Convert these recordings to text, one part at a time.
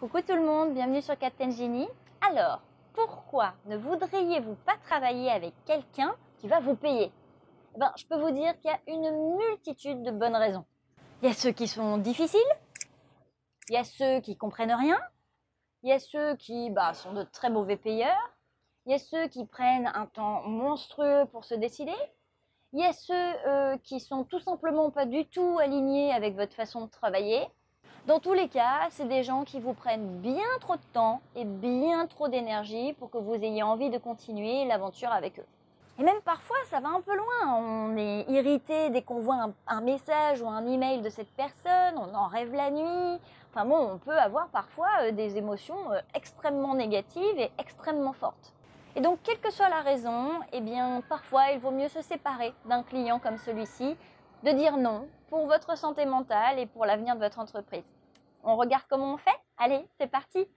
Coucou tout le monde, bienvenue sur Captain Genie. Alors, pourquoi ne voudriez-vous pas travailler avec quelqu'un qui va vous payer? Eh ben, Je peux vous dire qu'il y a une multitude de bonnes raisons. Il y a ceux qui sont difficiles, il y a ceux qui comprennent rien, il y a ceux qui bah, sont de très mauvais payeurs, il y a ceux qui prennent un temps monstrueux pour se décider, il y a ceux euh, qui sont tout simplement pas du tout alignés avec votre façon de travailler, dans tous les cas, c'est des gens qui vous prennent bien trop de temps et bien trop d'énergie pour que vous ayez envie de continuer l'aventure avec eux. Et même parfois, ça va un peu loin. On est irrité dès qu'on voit un, message ou un email de cette personne, on en rêve la nuit. Enfin bon, on peut avoir parfois euh, des émotions euh, extrêmement négatives et extrêmement fortes. Et donc, quelle que soit la raison, eh bien, parfois, il vaut mieux se séparer d'un client comme celui-ci de dire non pour votre santé mentale et pour l'avenir de votre entreprise. On regarde comment on fait Allez, c'est parti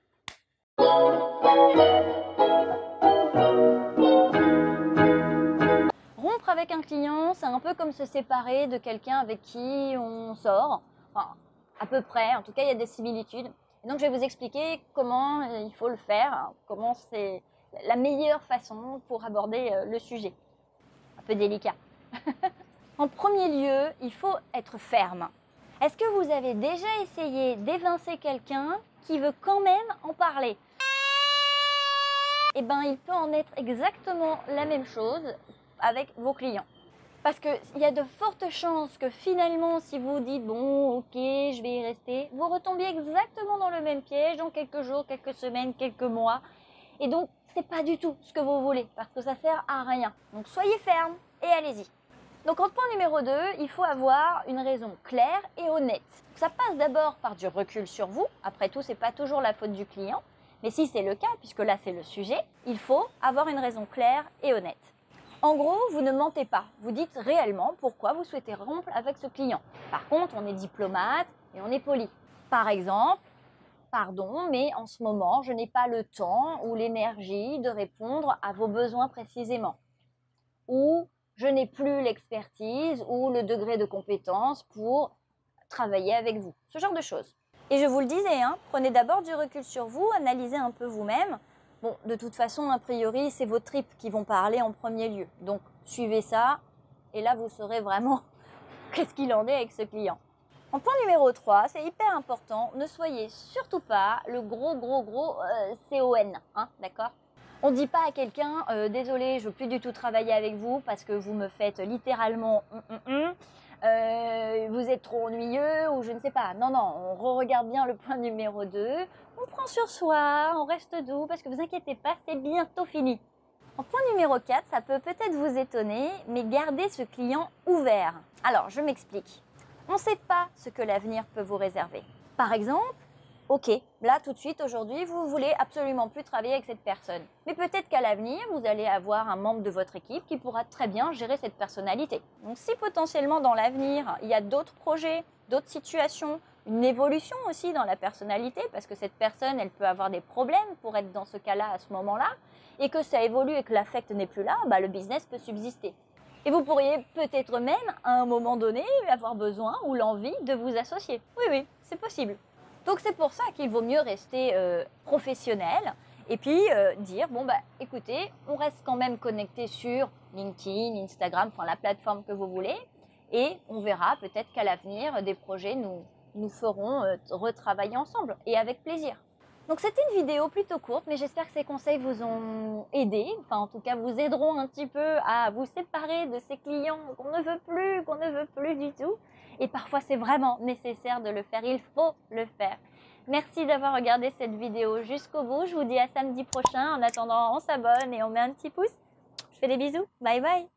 Rompre avec un client, c'est un peu comme se séparer de quelqu'un avec qui on sort. Enfin, à peu près, en tout cas, il y a des similitudes. Et donc, je vais vous expliquer comment il faut le faire, comment c'est la meilleure façon pour aborder euh, le sujet. Un peu délicat. En premier lieu, il faut être ferme. Est-ce que vous avez déjà essayé d'évincer quelqu'un qui veut quand même en parler? Eh bien, il peut en être exactement la même chose avec vos clients. Parce qu'il y a de fortes chances que finalement, si vous dites bon, ok, je vais y rester, vous retombiez exactement dans le même piège dans quelques jours, quelques semaines, quelques mois. Et donc, c'est pas du tout ce que vous voulez parce que ça sert à rien. Donc, soyez ferme et allez-y. Donc en point numéro 2, il faut avoir une raison claire et honnête. Ça passe d'abord par du recul sur vous. Après tout, c'est pas toujours la faute du client. Mais si c'est le cas, puisque là c'est le sujet, il faut avoir une raison claire et honnête. En gros, vous ne mentez pas. Vous dites réellement pourquoi vous souhaitez rompre avec ce client. Par contre, on est diplomate et on est poli. Par exemple, pardon, mais en ce moment, je n'ai pas le temps ou l'énergie de répondre à vos besoins précisément. Ou je n'ai plus l'expertise ou le degré de compétence pour travailler avec vous. Ce genre de choses. Et je vous le disais, hein, prenez d'abord du recul sur vous, analysez un peu vous-même. Bon, de toute façon, a priori, c'est vos tripes qui vont parler en premier lieu. Donc, suivez ça, et là, vous saurez vraiment qu'est-ce qu'il en est avec ce client. En point numéro 3, c'est hyper important, ne soyez surtout pas le gros, gros, gros euh, CON, hein, d'accord? On ne dit pas à quelqu'un euh, désolé, je veux plus du tout travailler avec vous parce que vous me faites littéralement euh, vous êtes trop ennuyeux ou je ne sais pas. Non, non, on re-regarde bien le point numéro 2. On prend sur soi, on reste doux parce que vous inquiétez pas, c'est bientôt fini. En point numéro 4, ça peut peut-être vous étonner, mais gardez ce client ouvert. Alors, je m'explique. On ne sait pas ce que l'avenir peut vous réserver. Par exemple, ok, là tout de suite aujourd'hui, vous voulez absolument plus travailler avec cette personne. Mais peut-être qu'à l'avenir, vous allez avoir un membre de votre équipe qui pourra très bien gérer cette personnalité. Donc si potentiellement dans l'avenir, il y a d'autres projets, d'autres situations, une évolution aussi dans la personnalité, parce que cette personne, elle peut avoir des problèmes pour être dans ce cas-là à ce moment-là, et que ça évolue et que l'affect n'est plus là, bah, le business peut subsister. Et vous pourriez peut-être même, à un moment donné, avoir besoin ou l'envie de vous associer. Oui, oui, c'est possible. Donc c'est pour ça qu'il vaut mieux rester euh, professionnel et puis euh, dire bon bah écoutez, on reste quand même connecté sur LinkedIn, Instagram, enfin la plateforme que vous voulez et on verra peut-être qu'à l'avenir des projets nous nous ferons euh, retravailler ensemble et avec plaisir. Donc c'était une vidéo plutôt courte, mais j'espère que ces conseils vous ont aidé, enfin en tout cas vous aideront un petit peu à vous séparer de ces clients qu'on ne veut plus, qu'on ne veut plus du tout. Et parfois c'est vraiment nécessaire de le faire, il faut le faire. Merci d'avoir regardé cette vidéo jusqu'au bout. Je vous dis à samedi prochain. En attendant, on s'abonne et on met un petit pouce. Je fais des bisous. Bye bye.